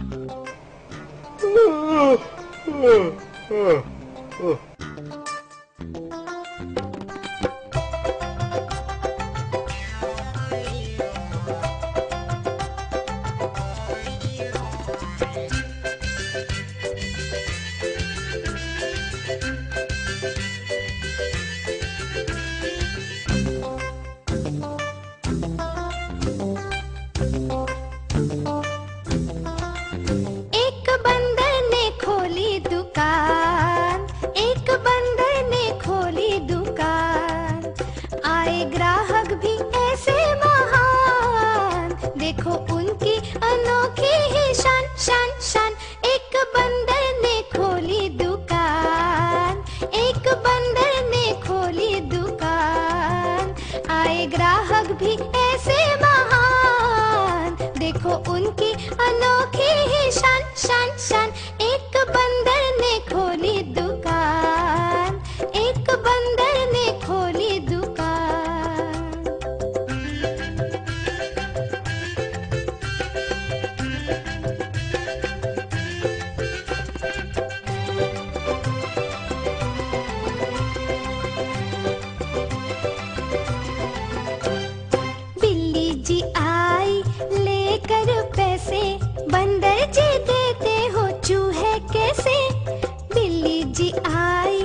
어, 어, 어, 어. 어. देखो उनकी अनोखी ही शान शान शान। एक बंदर ने खोली दुकान, एक बंदर ने खोली दुकान। आए ग्राहक भी ऐसे महान। देखो उनकी अनोखी ही शान शान शान।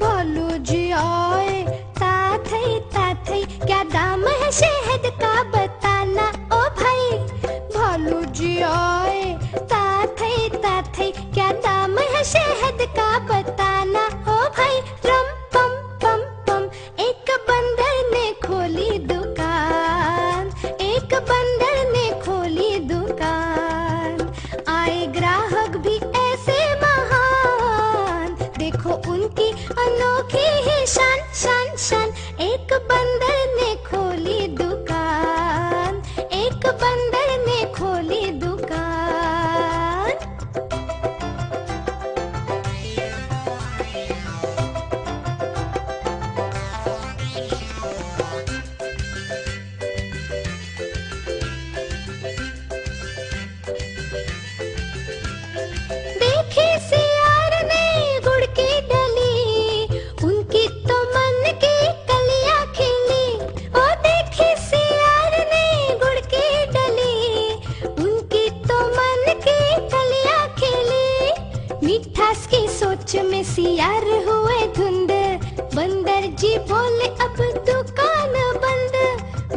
भालू जी आए, ताथई ताथई, क्या दाम है शहद का बताना? ओ भाई भालू जी आए, ताथई ताथई, क्या दाम है शहद का बताना एक बंदर सोच में सियार हुए धुंध। बंदर जी बोले, अब दुकान बंद।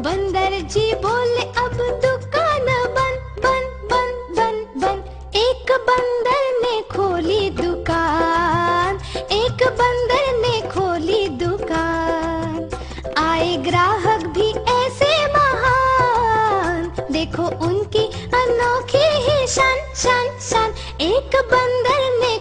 बंदर जी बोले, अब दुकान बंद बंद बंद बंद बंद। एक बंदर ने खोली दुकान, एक बंदर ने खोली दुकान। आए ग्राहक भी ऐसे महान। देखो उनकी अनोखी ही शान शान शान। एक बंदर ने